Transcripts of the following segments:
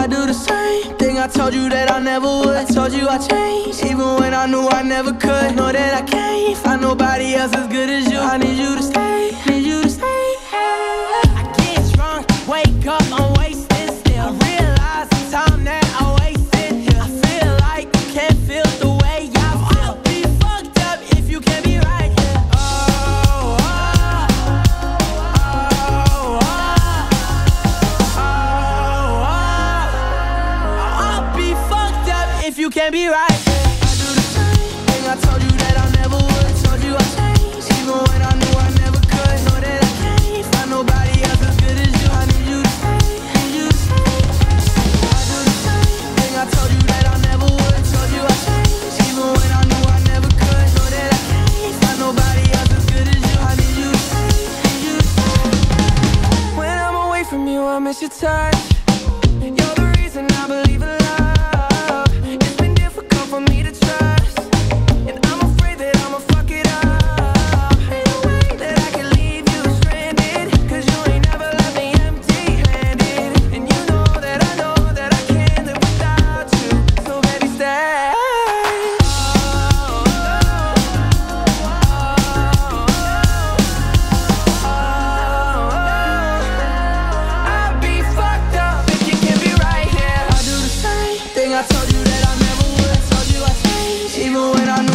I do the same thing I told you that I never would. I told you I changed, even when I knew I never could. Know that I can't find nobody else as good as you. I need you to stay, can't be right. I do the same thing I told you that I never would. Told you I even when I knew I never could. Know that I can't find nobody else as good as you. I need you to stay. I do the same thing I told you that I never would. Told you I even when I knew I never could. Know that I can't find nobody else as good as you. I need you to stay. When I'm away from you, I miss your touch. I told you that I never would. Told you I changed, even when I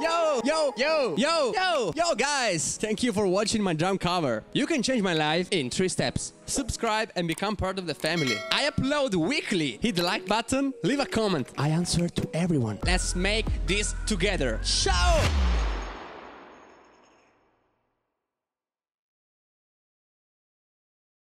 yo, yo, yo, yo, yo, yo guys! Thank you for watching my drum cover. You can change my life in three steps. Subscribe and become part of the family. I upload weekly. Hit the like button, leave a comment. I answer to everyone. Let's make this together. Ciao!